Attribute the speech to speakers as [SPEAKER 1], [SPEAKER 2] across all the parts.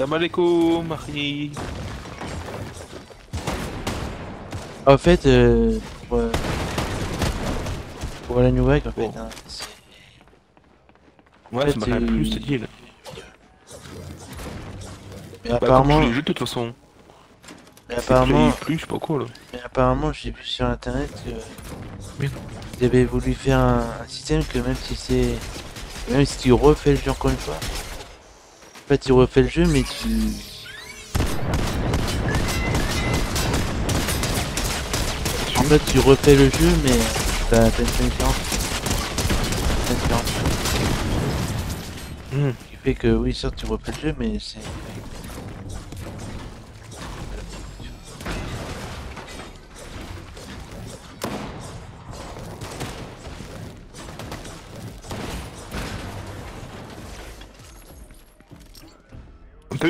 [SPEAKER 1] Salam alaikum, Marie.
[SPEAKER 2] En fait, euh, pour, euh, pour la New York, en fait, hein, c'est-
[SPEAKER 1] Ouais,
[SPEAKER 2] fait, c'est-
[SPEAKER 1] plu, cette île.
[SPEAKER 2] mais
[SPEAKER 1] Bah,
[SPEAKER 2] apparemment,
[SPEAKER 1] jeux, de toute façon.
[SPEAKER 2] mais apparemment,
[SPEAKER 1] plus, je sais pas quoi, là.
[SPEAKER 2] mais apparemment, j'ai vu sur internet que
[SPEAKER 1] Oui.
[SPEAKER 2] ils avaient voulu faire un, un système que même si c'est, même si tu refais le jeu encore une fois, tu refais le jeu, mais tu En fait, tu refais le jeu, mais t'as une.
[SPEAKER 1] Hmm.
[SPEAKER 2] Ce qui fait que, oui, certes, tu refais le jeu, mais c'est.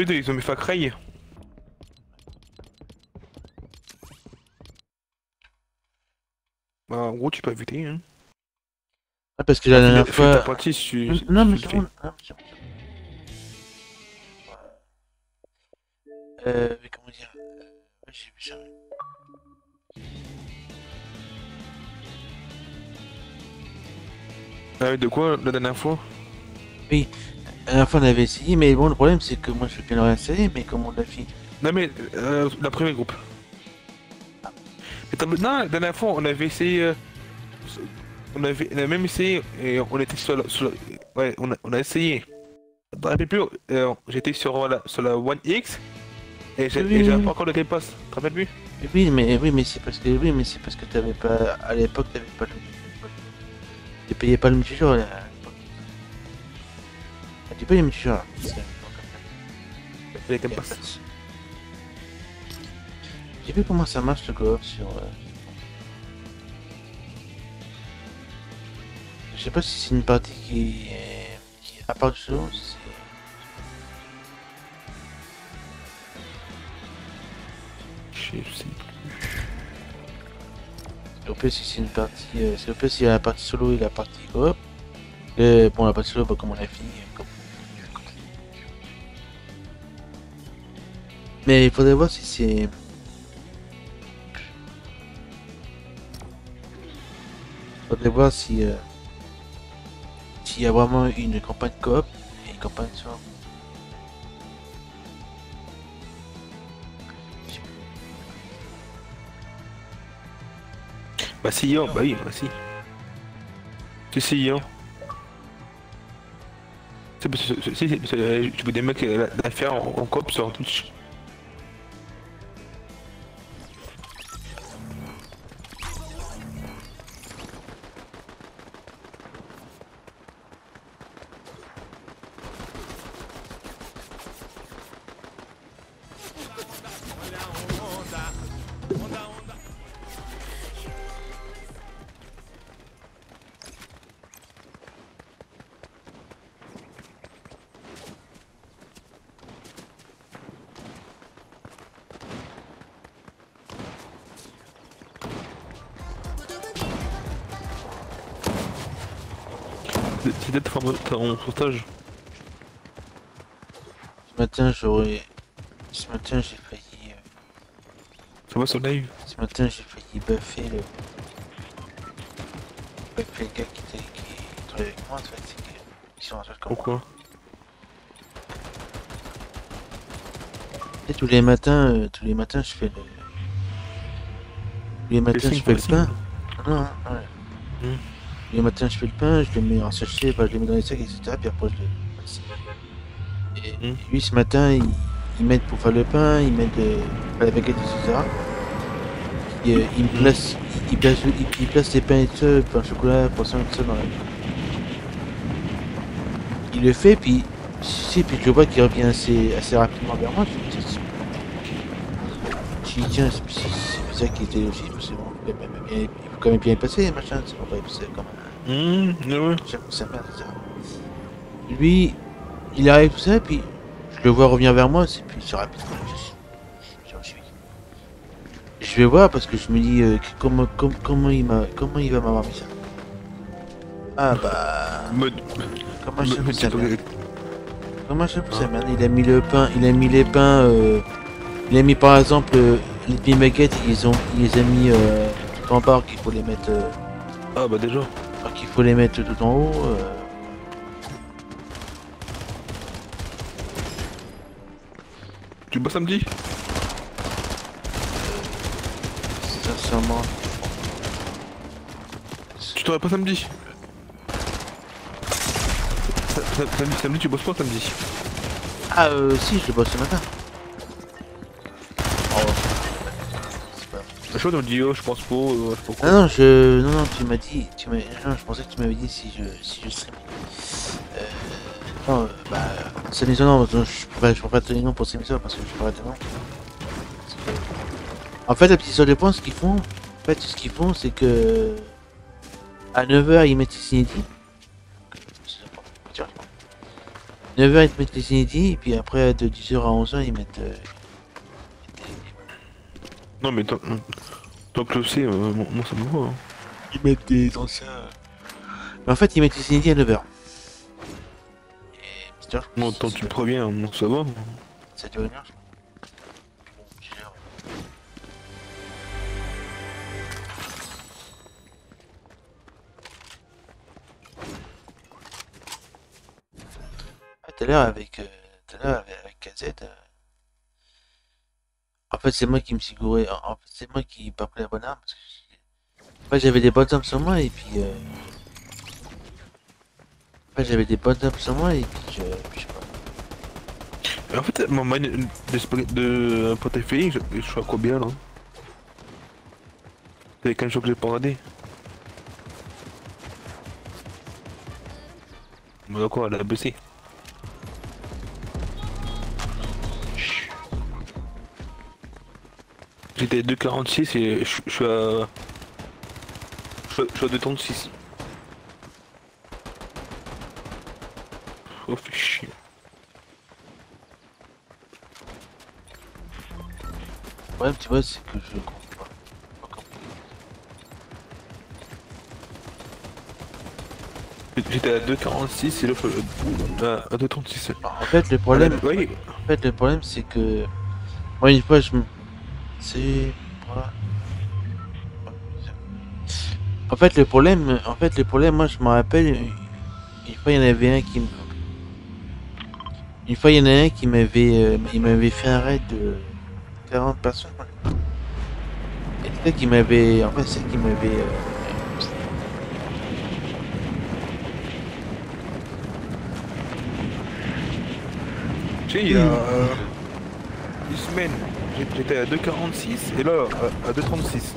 [SPEAKER 1] Vu, ils ont mis Far Cry Bah, en gros, tu peux éviter, hein.
[SPEAKER 2] Ah, parce que la dernière fois.
[SPEAKER 1] partie si tu.
[SPEAKER 2] Non, mais c'est bon. c'est bon. Euh, mais comment dire euh, J'ai vu ça.
[SPEAKER 1] Ah, de quoi, la dernière fois?
[SPEAKER 2] La dernière fois, on avait essayé, mais bon, le problème, c'est que moi, je veux bien le réinstaller, mais comme on l'a fait.
[SPEAKER 1] Non, mais euh, la première groupe. Mais non, la dernière fois, on avait essayé. euh, on, avait, on même essayé et on était sur la. Sur la- ouais, on a, on a essayé. Me rappelle plus, euh, j'étais sur la, sur la One X et
[SPEAKER 2] Oui,
[SPEAKER 1] j'avais
[SPEAKER 2] oui.
[SPEAKER 1] pas encore le Game Pass. Tu te rappelles plus?
[SPEAKER 2] Oui, mais oui, mais c'est parce que oui, mais c'est parce que t'avais pas à l'époque t'avais pas le tu payais pas le multijoueur à l'époque. Ah, tu payes le multijoueur.
[SPEAKER 1] Le Game Pass.
[SPEAKER 2] J'ai vu comment ça marche le coop sur. euh, Je sais pas si c'est une partie qui est, qui à part du solo. si c'est-
[SPEAKER 1] Je sais
[SPEAKER 2] au pire si c'est une partie. euh, c'est au pire s'il y a la partie solo et la partie coop. Et bon, la partie solo, bah, comme on a fini. Mais il faudrait voir si c'est. Faudrait voir si. euh, S'il y a vraiment une campagne coop et une campagne solo.
[SPEAKER 1] Bah si, yo, bah oui, bah si. Si, si, yo. Euh, tu veux des mecs euh, la, la faire en, en coop sur Twitch? C'est peut-être ton, ton sautage.
[SPEAKER 2] Ce matin, j'aurais. Ce matin, j'ai failli. euh,
[SPEAKER 1] Ça va sur live.
[SPEAKER 2] Ce matin, j'ai failli buffer le. Buffer le gars qui, était, qui travaille avec moi, en fait. Ils sont en train de.
[SPEAKER 1] Pourquoi?
[SPEAKER 2] Et tous les matins, euh, tous les matins, je fais le. Tous les matins, je fais le pain. Non, non, ouais.
[SPEAKER 1] Hmm.
[SPEAKER 2] Les matins, je fais le pain, je le mets en sachet, enfin, je le mets dans les sacs, etc. Puis après, je le. Et,
[SPEAKER 1] Hmm.
[SPEAKER 2] lui, ce matin, il, il m'aide pour faire le pain, il m'aide faire la baguette, etc. Et, euh, il me place, il, place, il, place les pains et tout ça, le pain chocolat, le poisson et tout ça dans la. Il le fait, puis si, puis je vois qu'il revient assez, assez rapidement vers moi. Je me dis, tiens, c'est bizarre qu'il était aussi. C'est bon, il, faut quand même bien y passer, machin. C'est bon, ouais, c'est comme un.
[SPEAKER 1] Hum.
[SPEAKER 2] J'aime etc. Lui, il arrive tout ça, puis je le vois revenir vers moi, c'est puis c'est rapide. Je, je- je- vais voir parce que je me dis euh, comment, comment, comment il m'a comment il va m'avoir mis ça. Ah bah comment je sais ça
[SPEAKER 1] mode-
[SPEAKER 2] bien Comment je sais pas ça, merde Il a mis le pain, il a mis les pains, euh, il a mis par exemple euh, les demi baguettes, ils ont, il les a mis euh, en bas qu'il faut les mettre, euh,
[SPEAKER 1] Ah bah déjà.
[SPEAKER 2] Qu'il faut les mettre tout en haut. euh.
[SPEAKER 1] Tu bosses samedi?
[SPEAKER 2] Sincèrement,
[SPEAKER 1] Tu travailles pas samedi? Sa- sa- Samedi, samedi, tu bosses pas samedi?
[SPEAKER 2] Ah euh, si, je bosse ce matin. Oh,
[SPEAKER 1] je pense pas, euh, je sais pas.
[SPEAKER 2] Non non, je, non non, tu m'as dit, tu non, je pensais que tu m'avais dit si je, si je streamais. Euh, non, euh, bah, c'est les non, je peux pas, je peux pas te donner nom pour ces parce que je pourrais te nom. Parce que- En fait, la petite histoire de points, ce qu'ils font, en fait, ce qu'ils font, c'est que à 9h ils mettent les inédits. 9h ils te mettent les inédits, et puis après de 10h à 11h ils mettent. euh,
[SPEAKER 1] Non, mais tant, tant que je sais, euh, moi, moi, ça me va. hein.
[SPEAKER 2] Ils mettent des anciens. Mais en fait, ils mettent les inédits à 9h. Et putain,
[SPEAKER 1] Moi, tant que tu me préviens, moi, ça va.
[SPEAKER 2] Ça dure une heure, je. Ah, tout à l'heure avec, euh, avec KZ, euh, en fait c'est moi qui me suis gouré, en fait c'est moi qui ai pas pris la bonne arme parce que fait, j'avais des bonnes armes sur moi et puis euh... en fait, j'avais des bonnes armes sur moi et puis je, je sais pas.
[SPEAKER 1] En fait, mon mine de, de portefeuille, je, suis à combien là C'est 15 jours que j'ai pas regardé. Bon, d'accord, elle a baissé. J'étais à 2,46 et je, je suis à. Je, suis à- je suis à 2,36. Oh, fait chier.
[SPEAKER 2] Le problème, tu vois, c'est que je comprends pas.
[SPEAKER 1] J'étais à 2,46 et là je à 2,36.
[SPEAKER 2] En fait, le problème,
[SPEAKER 1] Oui,
[SPEAKER 2] en fait, le problème, c'est que moi, une fois, je me, c'est. En fait, le problème, en fait, le problème, moi, je me rappelle, une fois, il y en avait un qui une fois, il y en a un qui m'avait, euh, il m'avait fait un raid de 40 personnes. Et c'est qui m'avait, en fait, c'est qui m'avait, euh,
[SPEAKER 1] tu sais, il y a euh, j'étais à 2,46 et là à, à 2,36.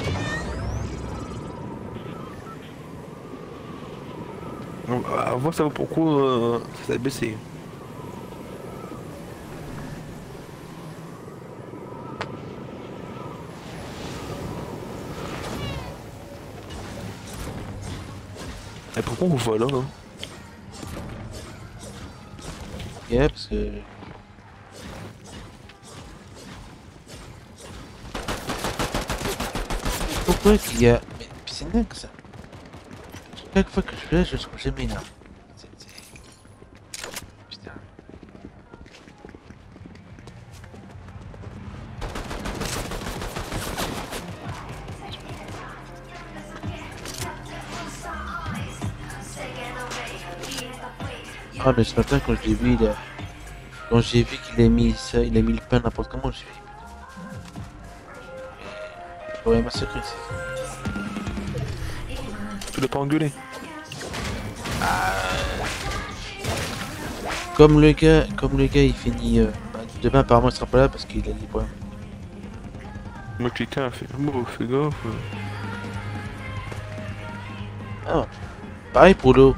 [SPEAKER 1] Donc, À voir ça va pourquoi euh, ça s'est baissé. Et pourquoi on voit là, hein?
[SPEAKER 2] Yeah, parce que Pourquoi qu'il y a... Mais c'est dingue ça. Chaque fois que je fais, je trouve jamais là. Ah mais ce matin quand je l'ai vu. Quand j'ai vu qu'il a mis ça, il a mis le pain n'importe comment, j'ai fait... J'aurais massacré ça.
[SPEAKER 1] Tu l'as pas engueulé
[SPEAKER 2] Comme le gars, comme le gars il finit euh, bah, demain apparemment il sera pas là parce qu'il a des problèmes.
[SPEAKER 1] Moi quelqu'un a fait bon fais gaffe.
[SPEAKER 2] Ah, pareil pour l'eau.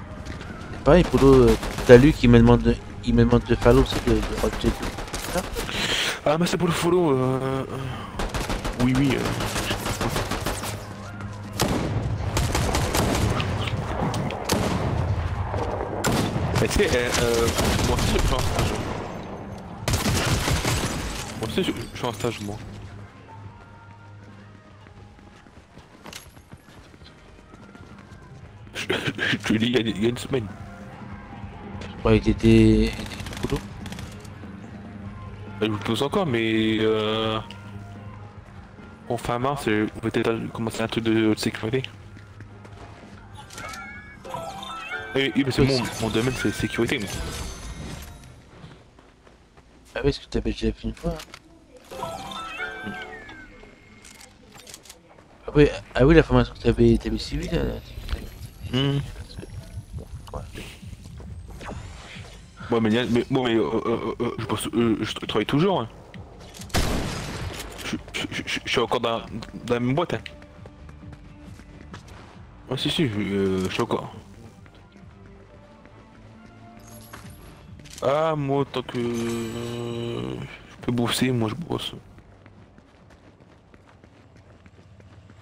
[SPEAKER 2] Pareil pour l'eau. Euh, T'as lu qu'il me demande de, il me demande de l'eau aussi de.
[SPEAKER 1] Ah mais c'est pour le follow euh... euh, Oui oui euh... tu sais, euh, moi aussi je suis en stage. Moi aussi je, je suis en stage moi. Je, te dis il y, a, il une semaine.
[SPEAKER 2] Je croyais qu'il était, était au boulot.
[SPEAKER 1] Je vous pose encore, mais euh... En fin mars, peut-être commencer un truc de, de sécurité. Oui, oui, parce que mon, mon domaine c'est sécurité. mais-
[SPEAKER 2] Ah oui, ce que t'avais déjà fait une fois. Ah oui, ah oui la formation que t'avais t'avais suivie là. là. Quoi
[SPEAKER 1] Ouais, mais, mais, bon, mais euh, euh, euh, je, euh, je travaille toujours. hein. Je, je, je, je- je suis encore dans, dans la même boîte. Hein. Ouais, si, si, je, euh, je suis encore. Ah, moi, tant que euh, je peux bosser, moi je bosse.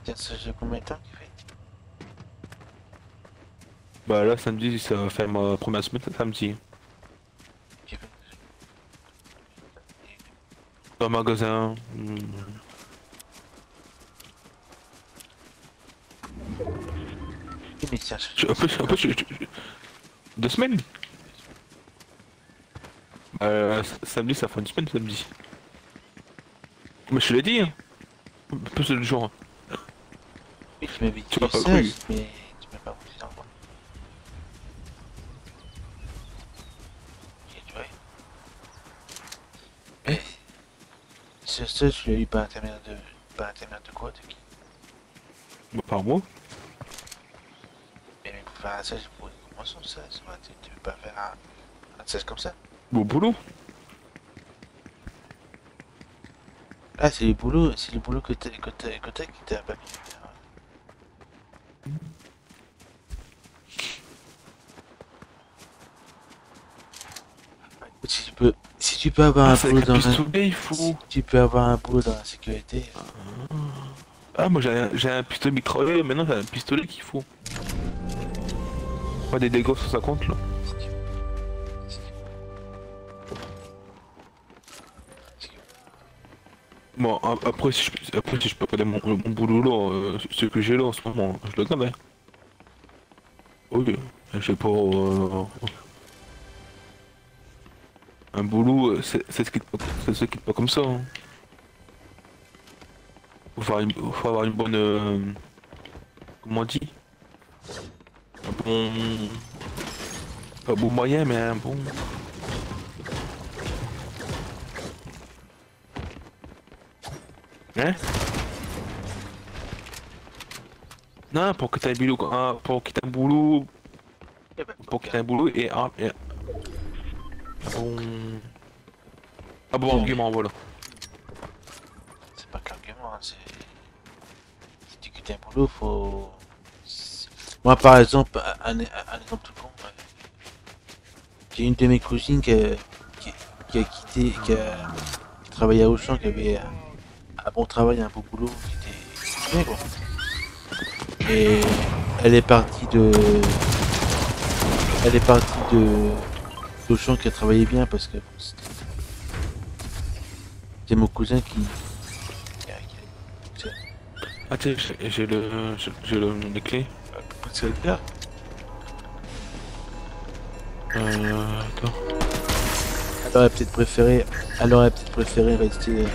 [SPEAKER 2] Tiens, ça fait combien de temps qu'il fait?
[SPEAKER 1] Bah là, samedi, ça va faire ma première semaine, samedi. Dans le magasin.
[SPEAKER 2] mais
[SPEAKER 1] Je- plus, je- je- je- deux semaines? Euh, samedi, ça fait une semaine, samedi. Mais je te l'ai dit, hein. Plus de jours.
[SPEAKER 2] oui, tu m'avais dit
[SPEAKER 1] Tu m'as pas
[SPEAKER 2] 16, mais tu m'as pas. Ok, tu vois. Mais ce stage, je l'ai eu par intermédiaire de... Par intermédiaire de quoi, de qui?
[SPEAKER 1] Bah, par mois.
[SPEAKER 2] Mais, mais pour faire un stage, pour une convention, ça, ça tu, tu veux pas faire un, un stage comme ça?
[SPEAKER 1] Au boulot.
[SPEAKER 2] Ah, c'est le boulot, c'est le boulot que t'as que t'as- que t'as qui t'a pas mis. Si tu peux, si tu peux avoir un
[SPEAKER 1] Ah,
[SPEAKER 2] boulot dans
[SPEAKER 1] pistolet, il faut.
[SPEAKER 2] si tu peux avoir un boulot dans la sécurité,
[SPEAKER 1] Ah, moi j'ai un, un pistolet mitrailleur, maintenant j'ai un pistolet qu'il faut. Pas des dégâts 150 là. Bon, après si je, après, si je peux regarder mon, mon boulot là, euh, ce que j'ai là en ce moment, je le garde. Je sais pas. euh, Un boulot, euh, c'est ce qui c'est ce qui pas comme ça. Hein. Faut, avoir une, faut avoir une bonne. comment on dit? Un bon. Pas bon moyen, mais un bon. Hein Non, pour que t'aies un boulot, ah, pour que t'aies un boulot, pour que un boulot et un, et un bon, un bon argument, voilà.
[SPEAKER 2] c'est pas qu'argument, hein, c'est. Si tu quittes un boulot, faut. Moi, par exemple, un, exemple tout con, j'ai une de mes cousines qui a, qui, qui a quitté, qui a, qui travaillait à Auchan, qui avait un, un bon travail, un beau boulot, qui était quoi. Et elle est partie de. Elle est partie de. d'Auchan qui a travaillé bien parce que. C'est mon cousin qui.
[SPEAKER 1] Ah j'ai j'ai le, j'ai- le, les clés.
[SPEAKER 2] C'est le cas.
[SPEAKER 1] Euh, attends.
[SPEAKER 2] Elle aurait peut-être préféré. Elle aurait peut-être préféré rester.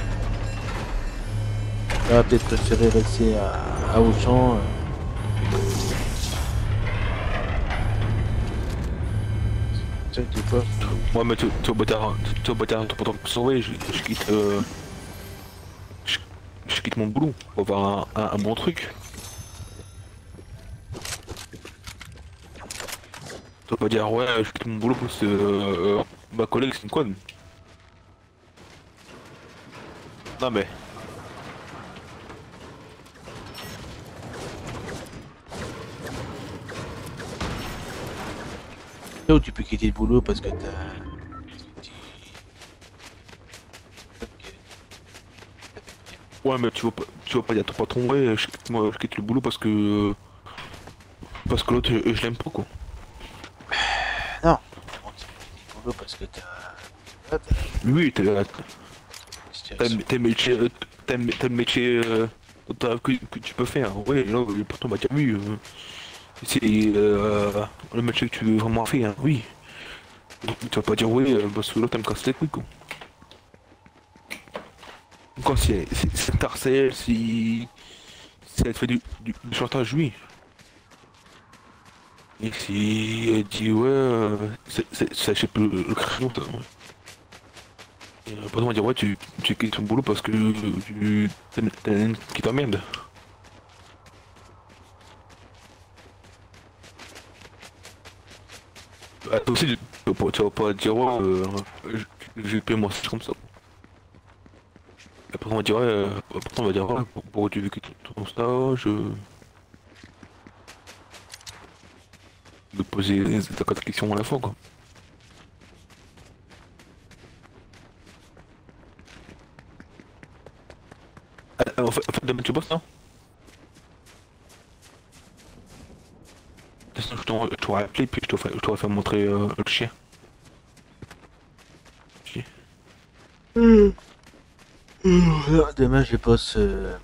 [SPEAKER 2] Euh, aurait peut-être préféré rester à, à Auchan. euh.
[SPEAKER 1] Moi, mais pas tu vas pas pour sauver, je, quitte, euh, je, quitte mon boulot pour avoir un, bon truc. Vas pas dire ouais, je quitte mon boulot parce que euh, ma collègue c'est une conne. Non mais.
[SPEAKER 2] Où tu peux quitter le boulot parce que t'as.
[SPEAKER 1] Ouais mais tu vas pas, tu vas pas dire ton patron ouais, je quitte, moi, je quitte le boulot parce que parce que l'autre je, je l'aime pas quoi.
[SPEAKER 2] Non. Le boulot parce que t'as.
[SPEAKER 1] Oui, t'es là,
[SPEAKER 2] situation.
[SPEAKER 1] T'as t'as le métier, t'as métier euh, que, tu peux faire. Ouais, là, le patron m'a dit oui. euh, c'est euh, le métier que tu veux vraiment faire, oui. Donc, tu vas pas dire oui, euh, parce que là, t'as me casser les couilles, quoi. Quand c'est Tarcel, si. Elle fait du, du, du chantage, oui. Et si elle dit ouais, euh, ça plus le, le crayon, t'as- ouais. Et euh, après on va dire ouais, tu, tu quittes ton boulot parce que tu. T'as une qui t'emmerde. Toi aussi, tu vas pas- dire ouais, euh, je- je vais payer moi, c'est comme ça. Après on va dire ouais, euh, après on va dire ouais, pour- pourquoi tu veux quitter ton stage euh, De poser quatre questions à la fois quoi. Ah, ah, en fait, en fait, demain tu bosses non De toute façon, je t'aurais appelé puis je t'aurais je t'aurais fait montrer euh, le chien. Chien.
[SPEAKER 2] Demain, je bosse. Euh,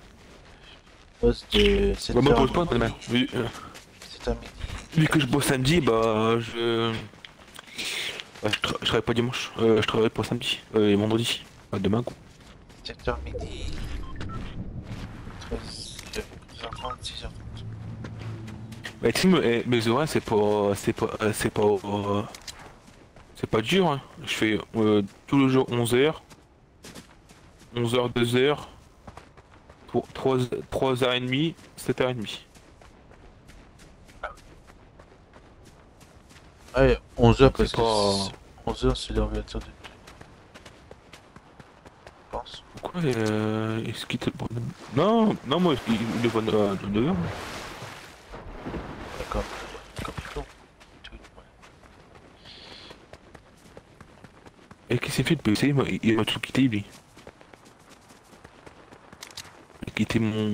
[SPEAKER 2] je bosse de 7h
[SPEAKER 1] Bah, moi pas demain. Vu, euh,
[SPEAKER 2] 7h midi.
[SPEAKER 1] vu que je bosse samedi, bah je... Ouais, je, tra- je travaille pas dimanche, euh, je travaille pas samedi euh, et vendredi. Bah, demain quoi.
[SPEAKER 2] 7h midi. 13h30, 6h30.
[SPEAKER 1] Mes, mes horaires c'est pas... c'est pas... euh, c'est pas... euh, c'est pas dur hein. Je fais euh, tous les jours 11h. 11h, 2h. 3, 3h30, 7h30.
[SPEAKER 2] Ouais, 11h parce
[SPEAKER 1] C'est
[SPEAKER 2] que.
[SPEAKER 1] pas-
[SPEAKER 2] 11h, c'est l'ordinateur de. Je pense.
[SPEAKER 1] Pourquoi euh, est-ce qu'il te... Non, non moi il il le voit à 9h.
[SPEAKER 2] D'accord. Comme plutôt. Tout, ouais.
[SPEAKER 1] Et qu'est-ce qu'il fait de PC Il m'a- tout quitté lui. Il a quitté mon...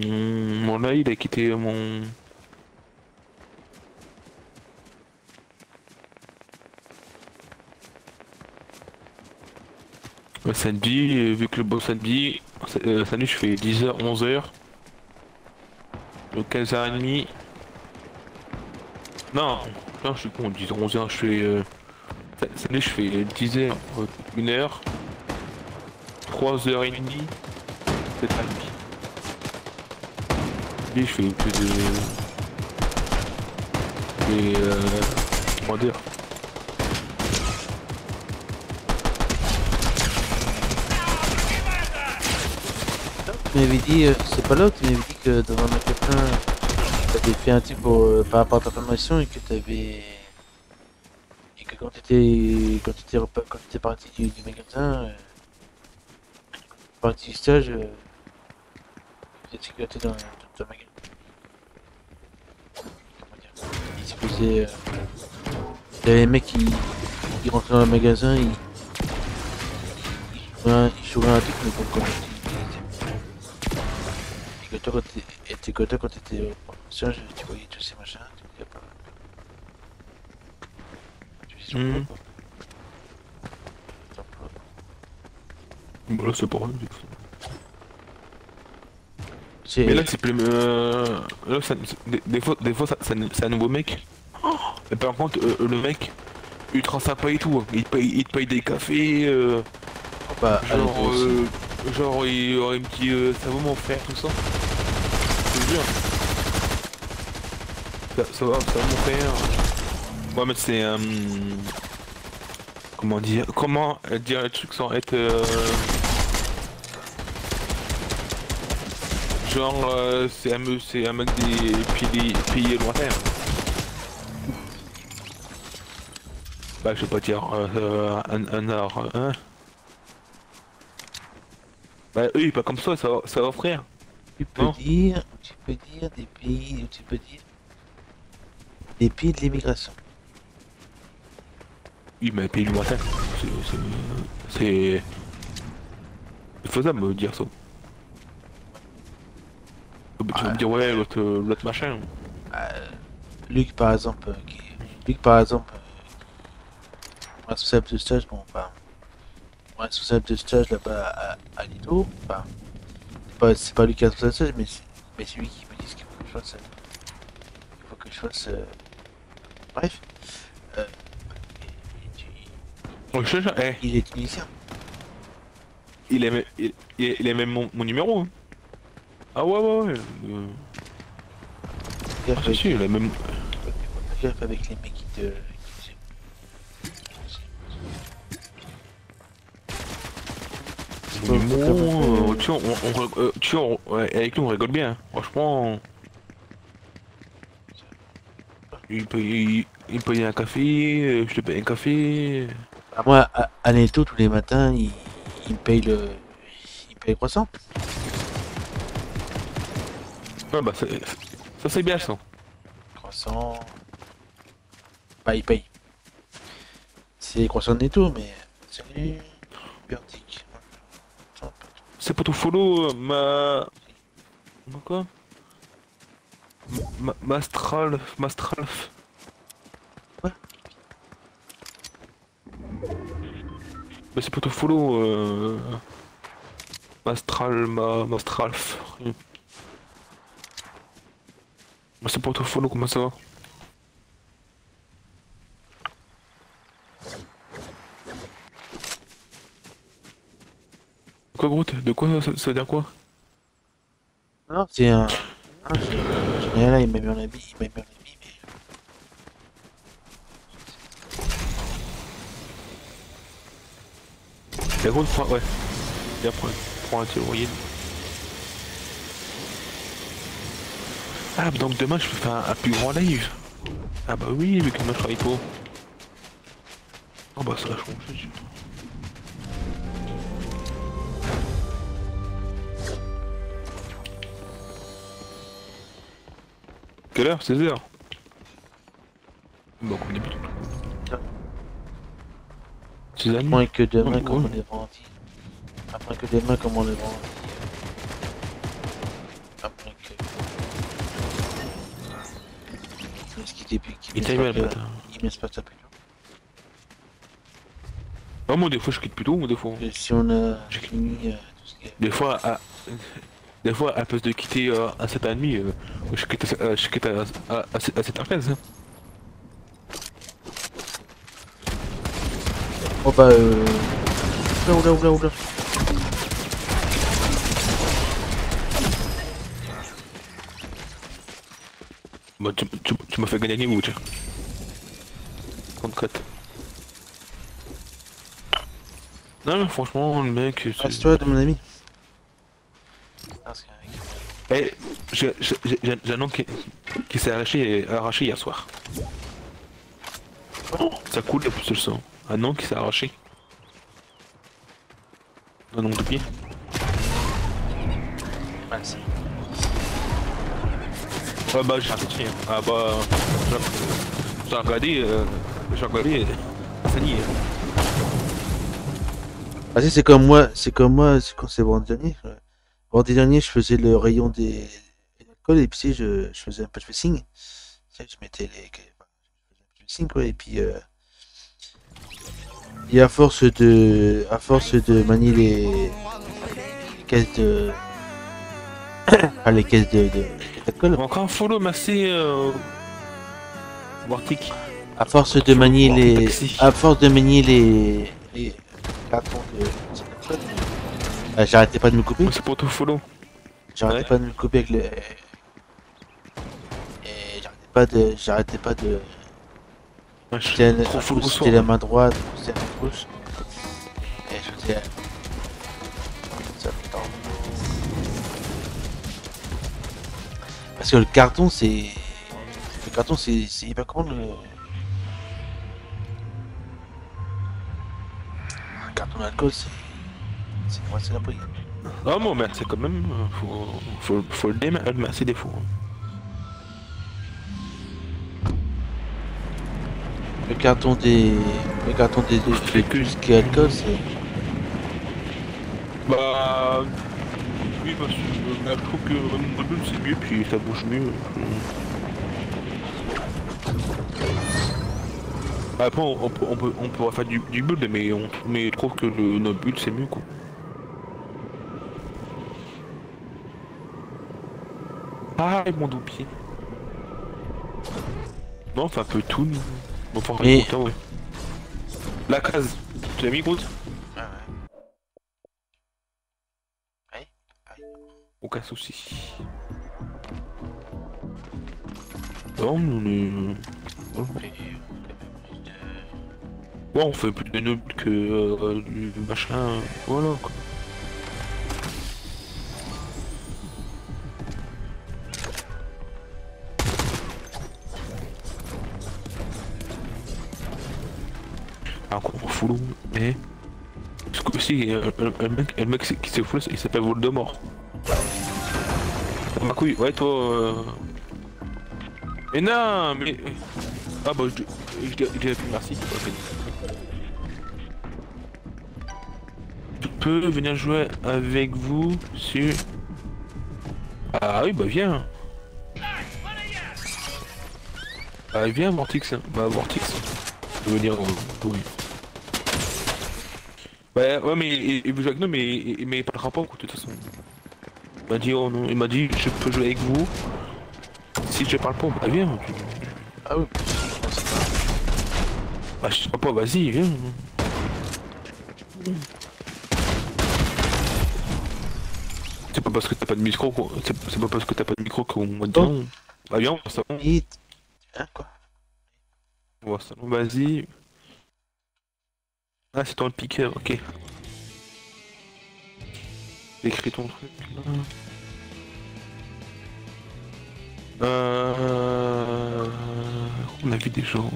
[SPEAKER 1] mon live, il a quitté mon... Ouais, samedi, euh, vu que le boss samedi, euh, samedi je fais 10h, 11h. Donc 15h30. Non, non je suis con, 10h, 11h je fais... Euh... sa- Samedi je fais 10h, 1h, 3h30, 7h30. Lui je fais plus de... Et euh... Comment dire
[SPEAKER 2] Tu m'avais dit, euh, c'est pas là, tu m'avais dit que devant un copain, t'avais fait un truc pour, euh, par rapport à ta formation et que t'avais. Quand t'étais. Quand t'étais quand t'étais parti du, magasin, euh, parti du stage, euh, étiez sécurité dans, dans ton magasin. Il se faisait. Il y avait un mec qui, qui rentrait dans le magasin, il. Il jouait un, truc, mais quand il- et quand que toi, quand t'étais au professeur, tu voyais tous ces machins, tu disais pas. Quoi, quoi.
[SPEAKER 1] Voilà c'est pour eux.
[SPEAKER 2] C'est-
[SPEAKER 1] Mais là c'est plus... Euh... Là ça- c'est- des, des fois, des fois ça- ça- c'est un nouveau mec. Mais par contre euh, le mec, ultra sympa et tout. hein. Il te paye, il te paye des cafés. Euh...
[SPEAKER 2] bah, allez,
[SPEAKER 1] Genre, euh, genre il, il me dit euh, ça va mon frère, tout ça. Te jure. Ça, ça va, ça va mon frère. Ouais mais c'est euh, comment dire comment dire le truc sans être euh, genre euh, c'est un c'est un mec des pays pays lointains. Bah je vais pas dire euh, un, un art hein. Bah eux pas comme ça, ça va, ça va frère.
[SPEAKER 2] Tu peux
[SPEAKER 1] non.
[SPEAKER 2] dire, tu peux dire des pays, tu peux dire des pays de l'immigration.
[SPEAKER 1] Oui mais pays lointain. C'est. c'est- faisable de dire ça. Tu vas me dire ouais l'autre l'autre machin.
[SPEAKER 2] Euh, Luc, par exemple, euh, qui... Luc, par exemple, euh, responsable de stage, bon, enfin, responsable de stage là-bas à, à Lido, enfin, c'est pas, lui qui est responsable de stage, mais c'est, mais c'est lui qui me dit ce qu'il faut que je fasse. euh, Il faut que je fasse. euh, Bref. Euh, et- et tu-
[SPEAKER 1] Oh, je sais, eh,
[SPEAKER 2] il est tunisien.
[SPEAKER 1] il, est, il, il est même mon, mon numéro. hein. Ah ouais, ouais, ouais. euh, Ah,
[SPEAKER 2] avec,
[SPEAKER 1] si, il est même.
[SPEAKER 2] gaffe avec les mecs qui te.
[SPEAKER 1] euh, tu vois, on, on, euh, tu vois, on- ouais, avec lui on rigole bien. hein. Franchement. Il peut, il, il me paye un café, euh, je te paye un café.
[SPEAKER 2] Te- Ah, moi, à, à Netto, tous les matins, il, il me paye le. Il me paye le croissant.
[SPEAKER 1] Ouais, bah, ça c'est bien ça.
[SPEAKER 2] Croissant. Bah, il paye. C'est les croissants de Netto, mais. Salut.
[SPEAKER 1] C'est pour tout follow euh, ma. ma quoi? Ma- Mastral. Mastral.
[SPEAKER 2] Quoi
[SPEAKER 1] Bah, c'est pour tout follow euh... Mastral. Ma... Mastral. Bah, c'est pour tout follow, comment ça va? Quoi, gros De quoi ça, veut dire quoi?
[SPEAKER 2] Non, c'est un. Ah, là, il m'a mis en habit, il m'a mis en habit, mais.
[SPEAKER 1] La grosse fois, ouais. Bien, prends, prends un. Ah, donc demain je peux faire un, plus grand live. Ah bah oui, vu que moi je travaille pas. Ah bah ça va changer. Quelle heure? 16 heures Bon, on débute.
[SPEAKER 2] Moins que demain, comme
[SPEAKER 1] ouais.
[SPEAKER 2] on est vendredi. Moins que demain, comme on est vendredi. Moins que. Est-ce qu'il débute
[SPEAKER 1] Il t'a eu le matin.
[SPEAKER 2] Il me pas.
[SPEAKER 1] Ah, moi des fois je quitte plus tôt, moi des fois.
[SPEAKER 2] Que Si on a fini euh, tout ce qui est.
[SPEAKER 1] Des fois, à, des fois, à place de quitter euh, à 7h30, euh, je quitte, à, euh, je quitte à, à, à, 7h15.
[SPEAKER 2] Oh bah euh. Oula oula oula oula.
[SPEAKER 1] Bah, tu, tu, tu m'as fait gagner un tiens. 34. Non, mais franchement, le mec. c'est-
[SPEAKER 2] Reste-toi de mon ami.
[SPEAKER 1] Eh, j'ai un nom qui, qui s'est arraché, arraché hier soir. Ça coule plus le sang. Un nom qui s'est arraché. Un nom de pied.
[SPEAKER 2] Mince.
[SPEAKER 1] Ouais bah j'ai arrêté. hein. Ah bah j'ai- regardé, euh, j'ai regardé, ça y est.
[SPEAKER 2] Ah, tu sais, c'est comme moi, c'est comme moi, c'est quand c'est vendredi dernier. Vendredi dernier, je faisais le rayon des alcools et puis je, je faisais un peu de sais, je mettais les. enfin, je faisais un peu de quoi, et puis. euh, Et à force de. À force de manier les. les caisses de. ah, les caisses de.
[SPEAKER 1] Encore un follow, merci euh... Wartik.
[SPEAKER 2] À force de manier les. À force de manier les. les cartons de. d'alcool, euh, J'arrêtais pas de me couper.
[SPEAKER 1] C'est pour tout follow.
[SPEAKER 2] J'arrêtais
[SPEAKER 1] Ouais.
[SPEAKER 2] pas de me couper avec le. Et j'arrêtais pas de. J'arrêtais pas de.
[SPEAKER 1] Ouais, je suis trop
[SPEAKER 2] coup,
[SPEAKER 1] ce
[SPEAKER 2] c'était la main droite, c'était la main gauche. Et je faisais. Ça fait temps. Parce que le carton, c'est. Le carton, c'est. C'est hyper comment le. Un carton d'alcool, c'est. C'est moi, c'est la brigade.
[SPEAKER 1] Ah bon, merci quand même. euh, Faut, faut, faut le merci des fois.
[SPEAKER 2] Le carton des. Le carton des. ce qui est alcool, c'est.
[SPEAKER 1] Bah. Oui, parce que euh, je trouve que euh, mon bulle c'est mieux, puis ça bouge mieux. Après, on, on peut, on, peut, on pourra faire du, du build, mais, on, mais je trouve que le, notre build c'est mieux quoi. Ah, mon doupier. Non, enfin un peu tout. Bon, pour
[SPEAKER 2] Mais...
[SPEAKER 1] Compte, hein. La case, tu l'as mis compte Ah ouais. Aucun souci. Non, nous les... Oh. Ouais, on fait plus de nobles que euh, du machin, euh, voilà quoi. Fout mais... Parce que aussi, euh, le mec, mec qui s'est foulé, il s'appelle Voldemort. Ma couille, ouais toi... Euh... Mais non, mais... Ah bah je, je, je, je, merci. ok. Je peux venir jouer avec vous sur... Ah oui bah viens. Ah viens Vortix, bah Vortix. Je veux venir... euh, oui. Bah ouais mais il, il veut jouer avec nous mais il, mais il parlera pas quoi de toute façon. Il m'a dit oh non, il m'a dit je peux jouer avec vous. Si je parle pas, bah viens. tu-
[SPEAKER 2] Ah oui.
[SPEAKER 1] Bah je sais pas, vas-y, viens. C'est pas parce que t'as pas de micro qu'on... C'est pas parce que t'as pas de micro qu'on va te dire non. Bah viens, on va ça.
[SPEAKER 2] Vite. Hein, quoi?
[SPEAKER 1] Va. Vas-y. Ah c'est toi le piqueur, ok. Écris ton truc là. Euh... On a vu des gens.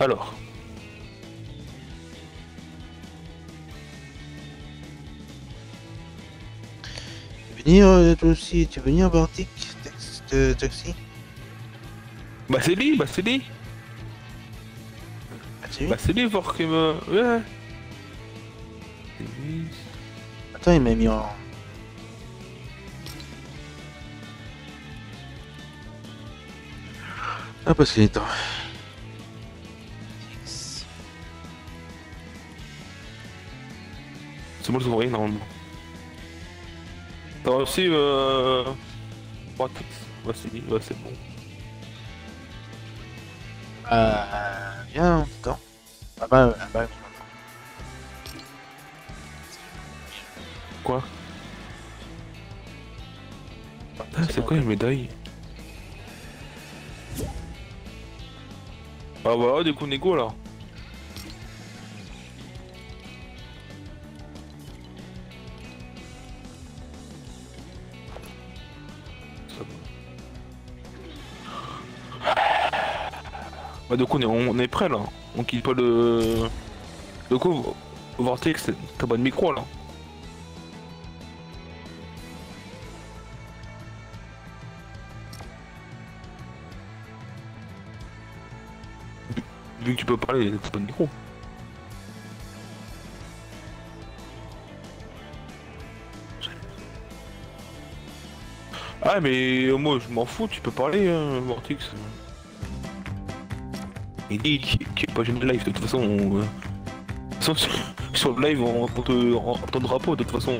[SPEAKER 1] Alors.
[SPEAKER 2] Tu veux venir, euh, toi aussi? Tu veux venir, Tax- euh, Taxi?
[SPEAKER 1] Bah c'est lui, bah c'est lui.
[SPEAKER 2] C'est lui
[SPEAKER 1] Bah c'est lui me... Ouais. Lui.
[SPEAKER 2] Attends, il m'a mis en... Ah, parce qu'il est temps.
[SPEAKER 1] C'est moi le ouvrier normalement. T'as aussi euh... Bah ouais c'est bon.
[SPEAKER 2] Euh... Viens, attends. Bah, ah bah...
[SPEAKER 1] Quoi Ah, c'est quoi les médailles Ah voilà, du coup négo là. Ça va. Bah du coup on est, on est prêt là. On quitte pas le... Du coup, Vortex, t'as pas de micro là. Vu que tu peux parler, t'as pas de micro. Ah mais euh, moi je m'en fous, tu peux parler hein, Vortex. Qu'il qu'il est pas gêné de live de toute façon. On, euh, de toute façon, sur, le live on, on te on entendra pas de toute façon.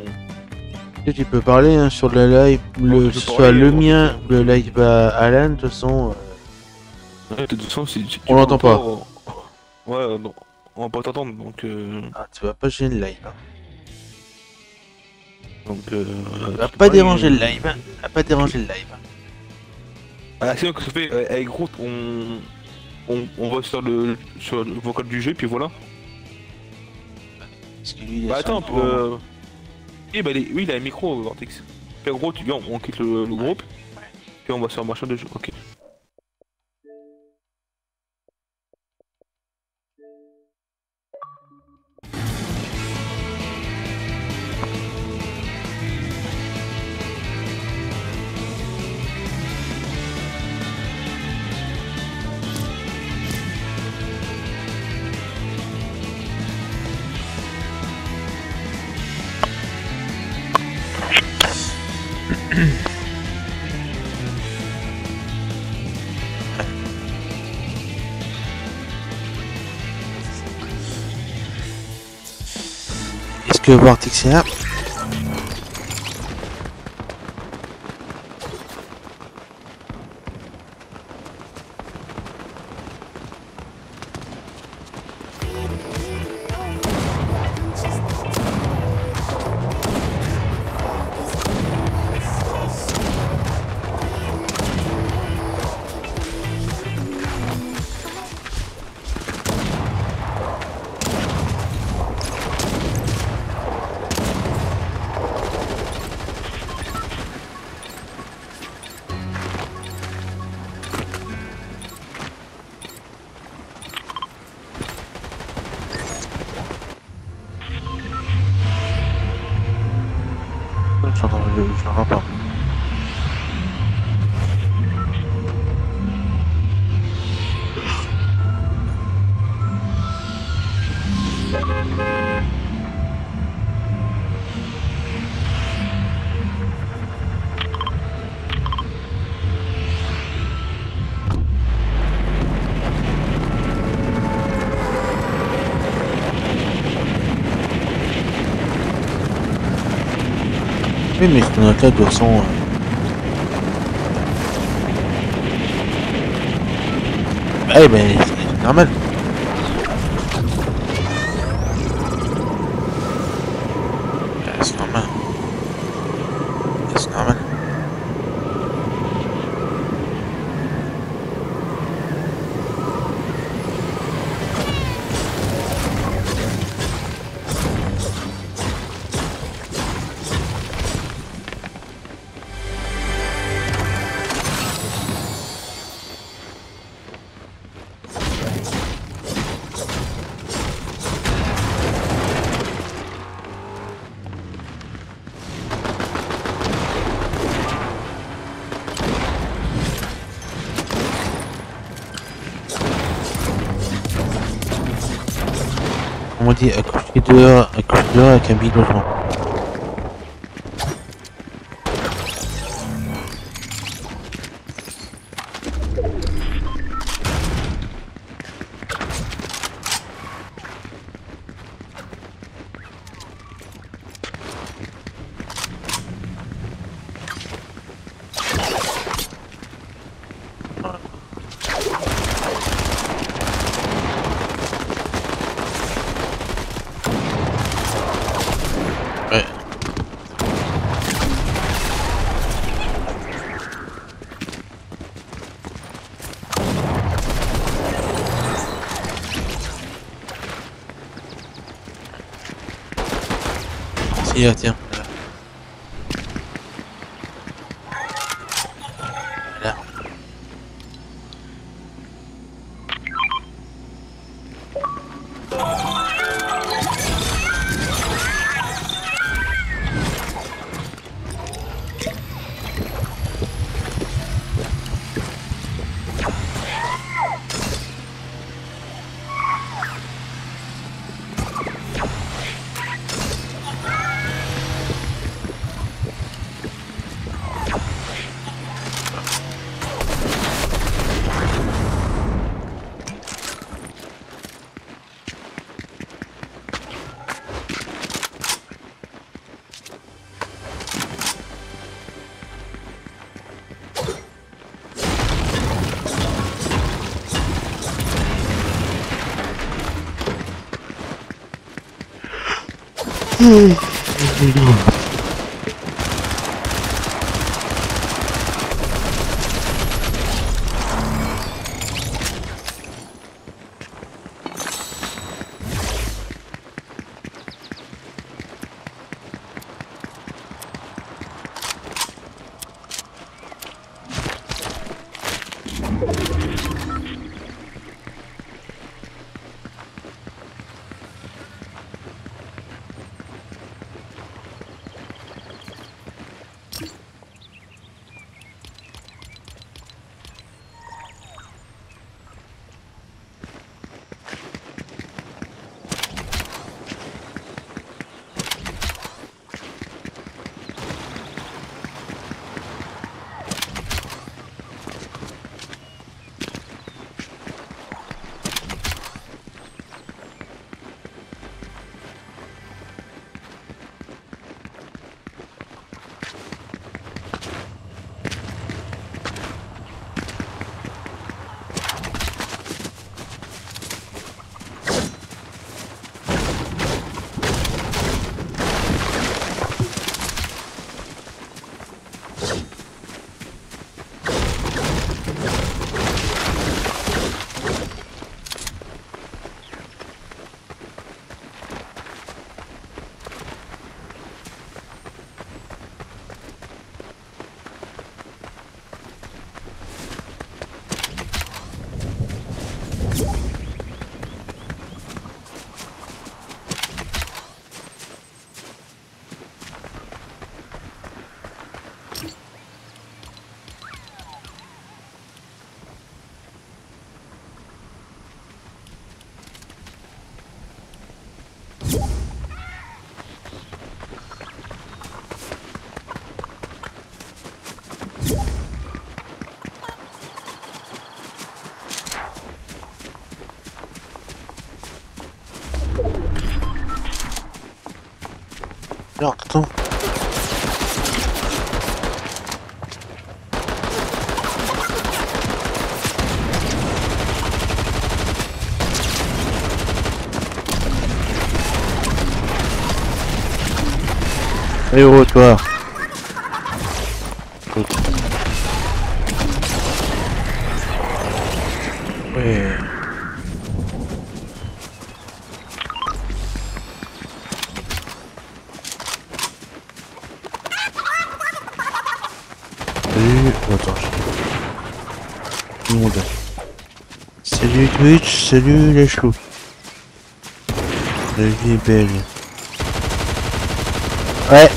[SPEAKER 2] Tu peux parler hein, sur le live, le, que ce soit le mien le live à Alan, de toute façon... euh,
[SPEAKER 1] Ouais, de toute façon si, si
[SPEAKER 2] On l'entend pas.
[SPEAKER 1] Ouais non, on va pas t'entendre donc euh,
[SPEAKER 2] Ah, tu vas pas gêner le live. Hein.
[SPEAKER 1] donc euh,
[SPEAKER 2] Tu vas pas déranger le live. Hein. Tu vas pas déranger le live. hein.
[SPEAKER 1] Ah sinon que ça fait? Euh, avec Groot on, on on va sur le sur le vocal du jeu puis voilà.
[SPEAKER 2] Parce que lui, il
[SPEAKER 1] Bah attends,
[SPEAKER 2] le-
[SPEAKER 1] euh... oui, bah, oui, il a un micro, Vortex. Puis en gros, tu viens, on quitte le, le groupe, puis on va sur machin de jeu. Ok.
[SPEAKER 2] Que Vortex Cas de toute façon. Eh ben, c'est normal. C'est normal. C'est normal. On m'a dit accoucher dehors, accoucher dehors avec Oh toi Ouais. Salut, oh, attends, je... Tout le monde. Salut Twitch, salut les choux. La vie est belle. Ouais.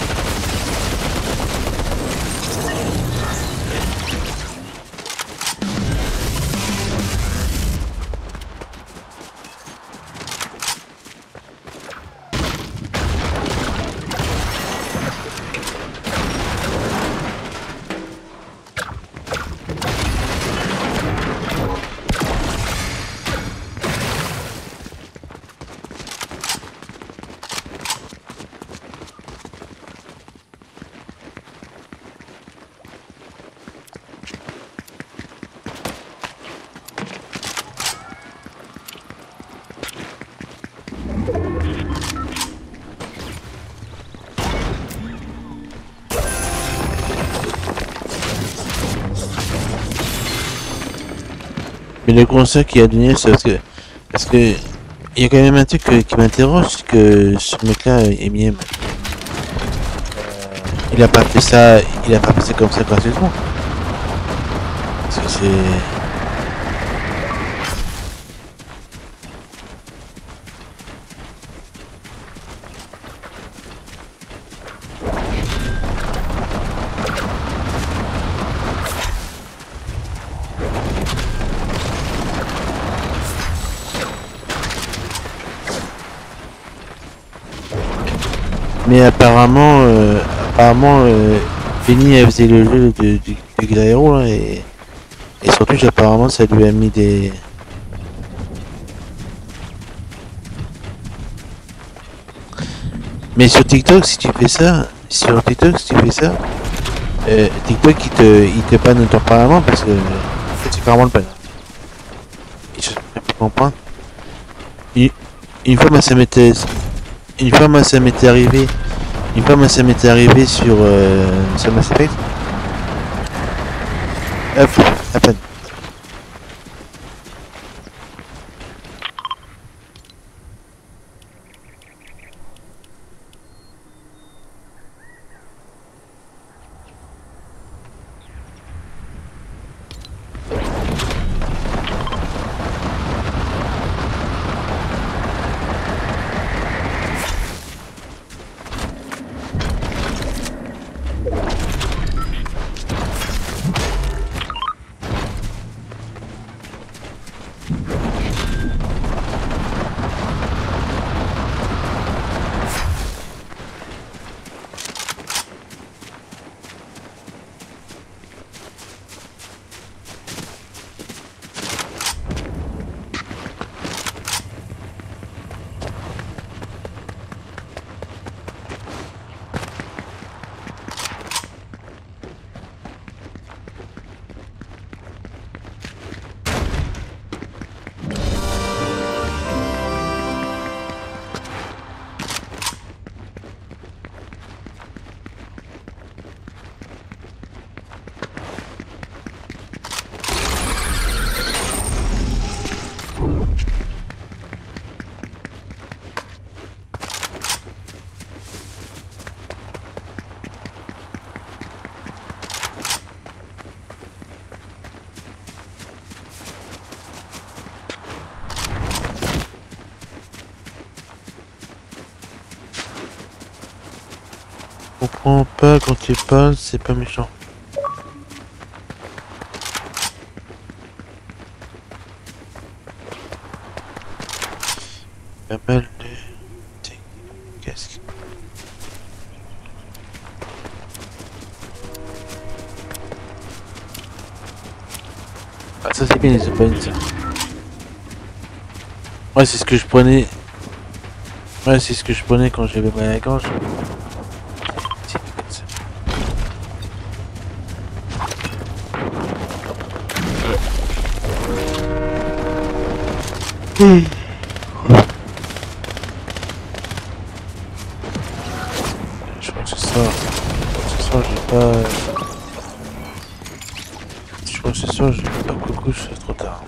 [SPEAKER 2] Le conseil qu'il a donné, c'est parce que. Parce que. Il y a quand même un truc qui m'interroge, que ce mec-là, Eminem. Il a pas fait ça. Il a pas fait ça comme ça gratuitement. Parce que c'est. Mais apparemment, euh, apparemment, euh, elle faisait le jeu du, du et, et surtout, apparemment, ça lui a mis des. Mais sur TikTok, si tu fais ça, sur TikTok, si tu fais ça, euh, TikTok il te, il te panne temporairement parce que c'est carrément le panne. Et Je comprendre. Une, une fois, ça m'était, une fois, moi, ça m'était arrivé, une fois, moi, ça m'était arrivé sur, euh, sur Mass Effect. Hop, à peine. Comprends pas quand tu parles, c'est pas méchant. Pas mal de tes casques. Ah ça c'est bien les open ça. Ouais c'est ce que je prenais. Ouais c'est ce que je prenais quand j'avais mal à la gorge. Je crois que ce soir, ce soir j'ai pas. Je crois que soir je vais pas coucou, c'est trop tard.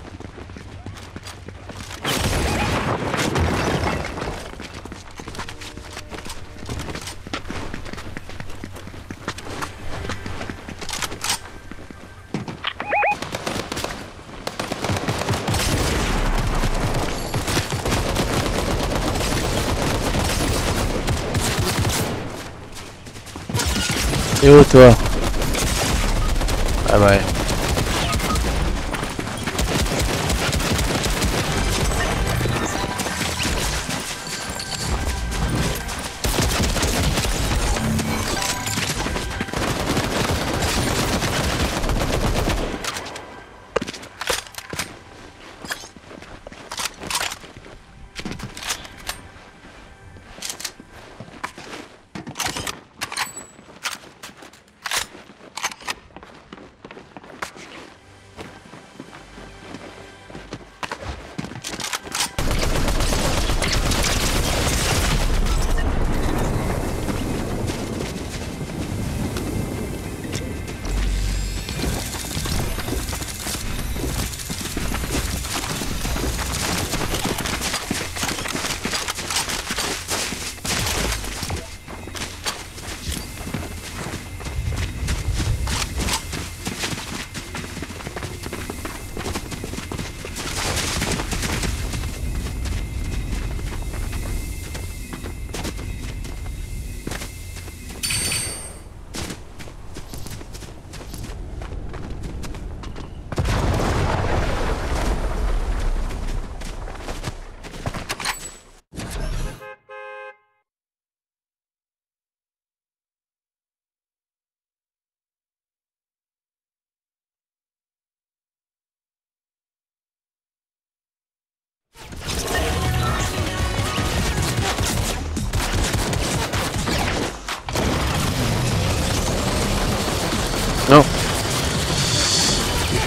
[SPEAKER 2] Toi Ah ouais.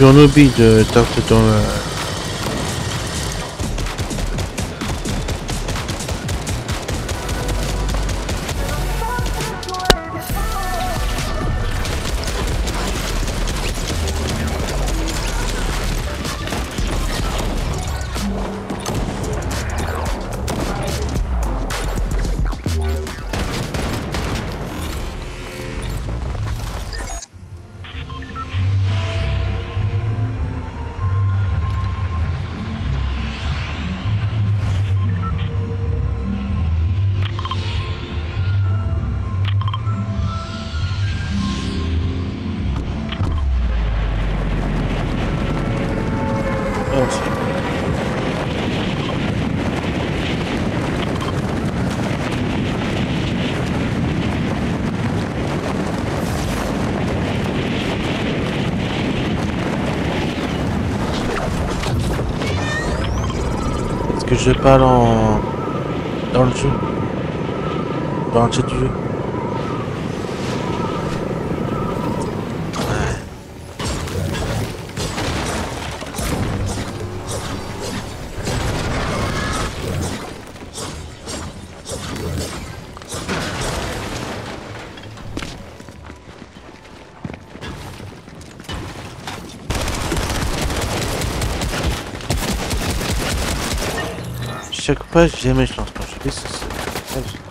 [SPEAKER 2] J'en oublie de tarte dans la... je parle en... Chaque page, jamais je lance quand je fais ça.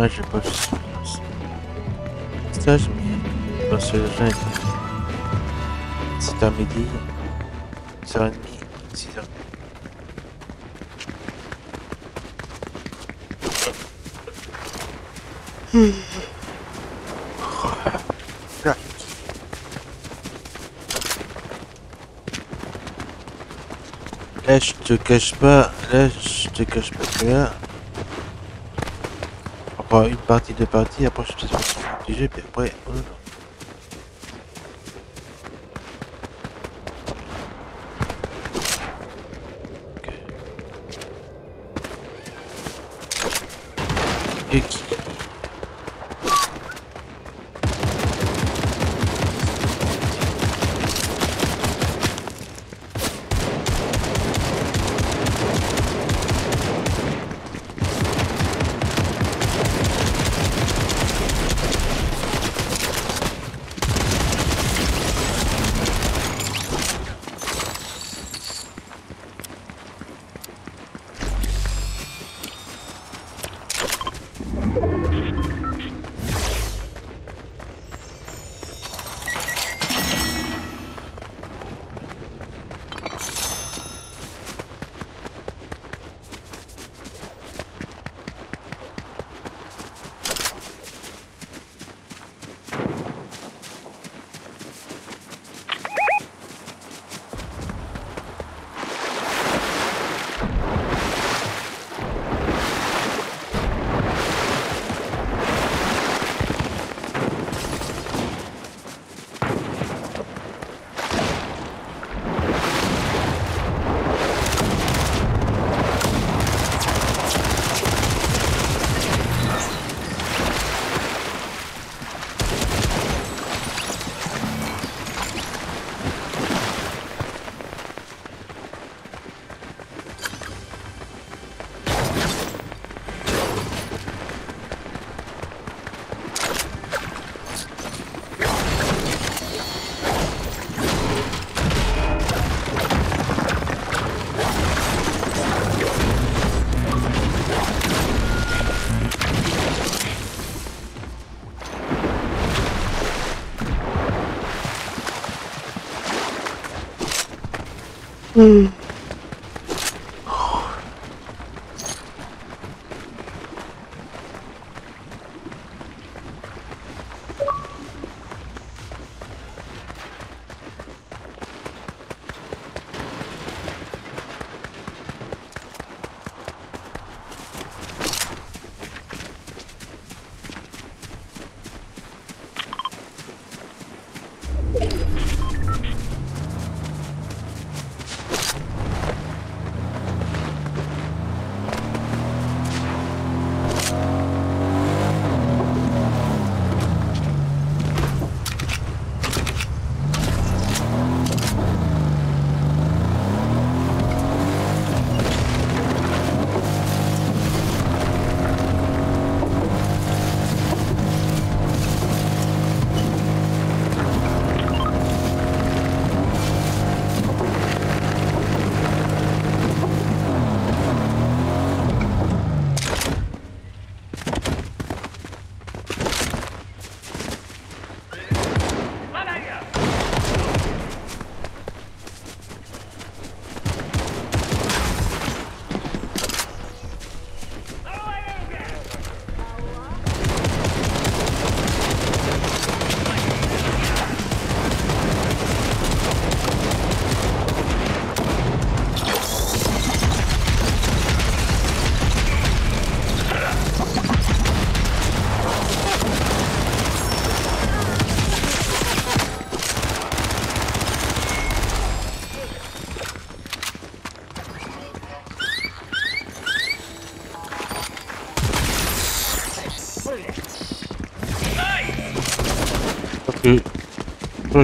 [SPEAKER 2] Demain je bosse stage, mais je bosse le jeune. C'est à midi, 6h30, 6h. Là, je te cache pas, là, je te cache pas que là. Une partie, deux parties, après je du jeu, puis après. Et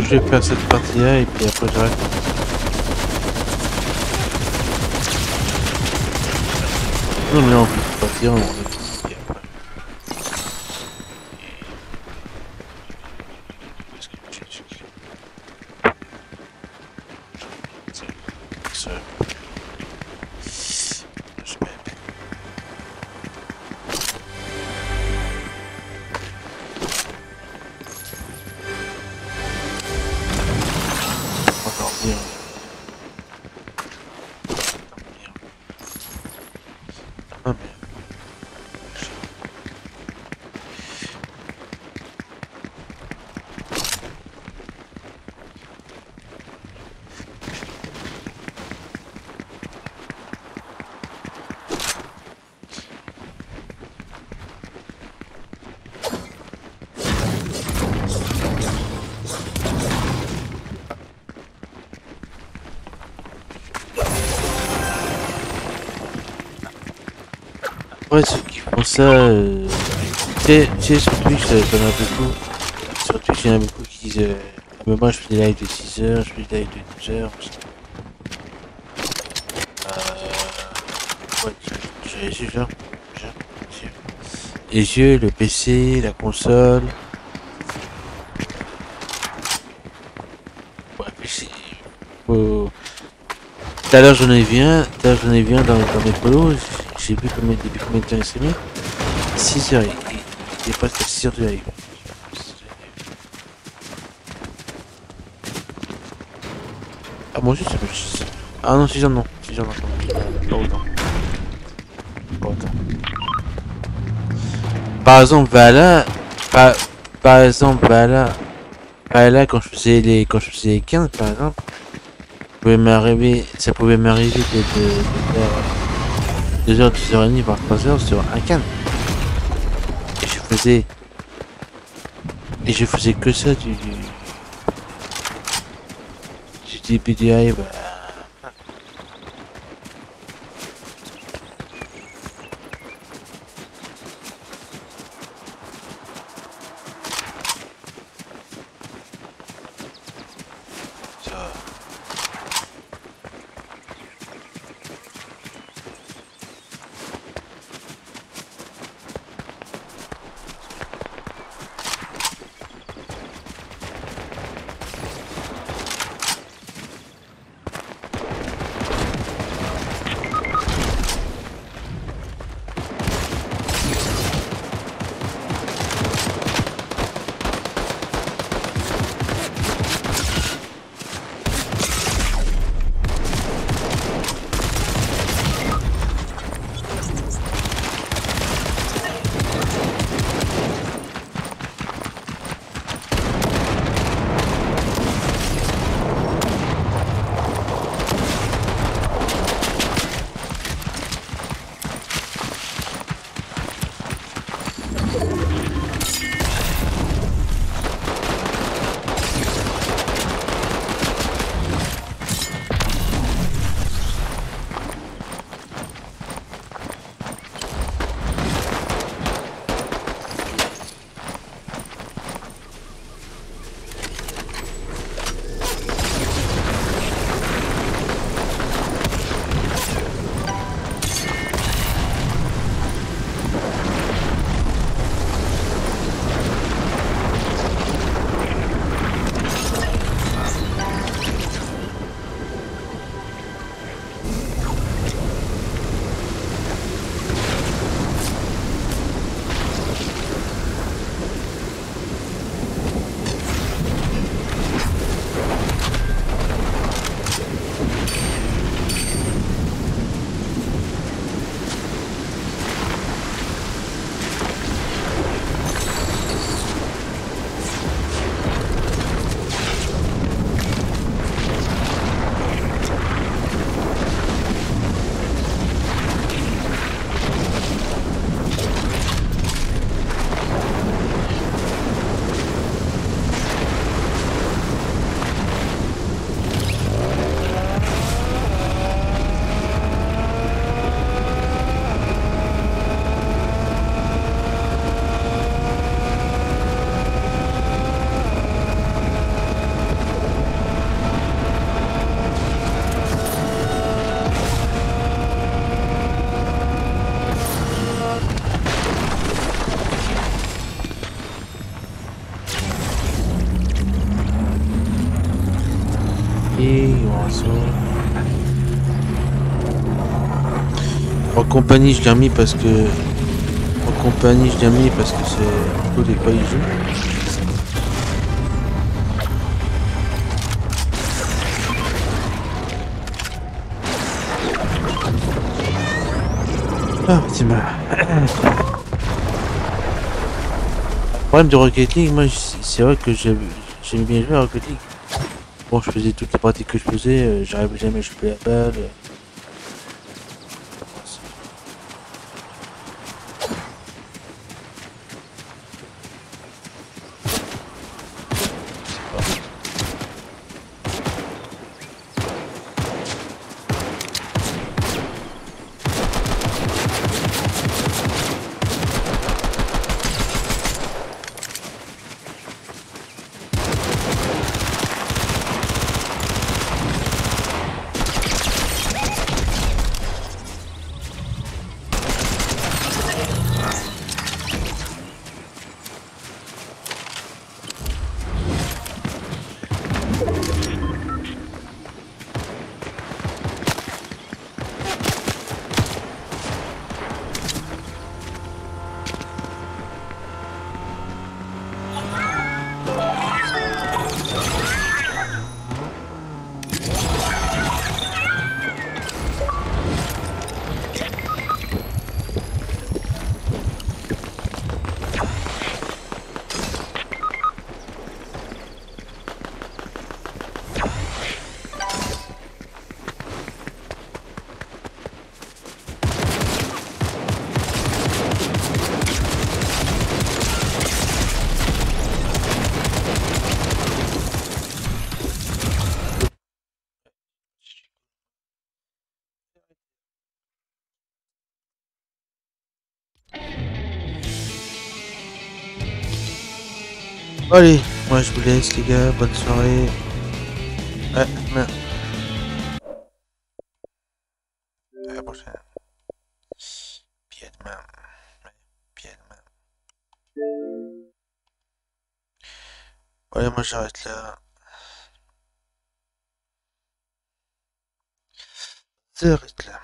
[SPEAKER 2] que je vais faire cette partie-là et puis après j'arrête. Non mais on peut partir, on est ça, euh, tu sais, sur Twitch, ça a beaucoup. Sur Twitch, il y en a beaucoup qui disent euh, mais moi je fais des lives de 6 heures, je fais des lives de 12 heures. Euh, j'ai j'ai genre, les yeux, le PC, la console. Ouais. Faut... Tout à l'heure j'en ai vu j'en ai vu dans, dans mes polos, j'ai vu combien, depuis combien de temps il s'est mis 6 heures, il, est presque à 6 heures de. Ah aussi ça peut... Ah non 6 heures non, 6 heures non. Par exemple Vala, par, exemple Vala, quand je faisais les, quand je faisais les 15 par exemple, ça pouvait m'arriver de, de, de faire 2 heures, 2 heures et demie, voire 3 heures sur un can. Et je faisais, que ça du, du, début. Compagnie, je l'ai remis parce que. En compagnie, je l'ai remis parce que c'est peu des pas y jouer. Ah, c'est mal. Le problème de Rocket League, moi, c'est vrai que j'aime j'aime bien jouer à Rocket League. Bon, je faisais toutes les pratiques que je faisais, euh, j'arrivais jamais à choper la balle. Allez, moi je vous laisse les gars, bonne soirée. Ouais, merde. À la à demain. Demain. Voilà, moi j'arrête là. J'arrête là.